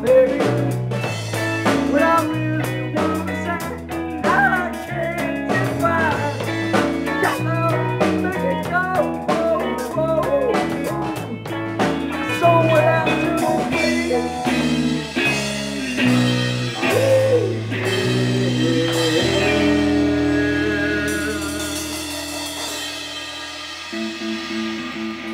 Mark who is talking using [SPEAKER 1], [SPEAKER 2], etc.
[SPEAKER 1] baby,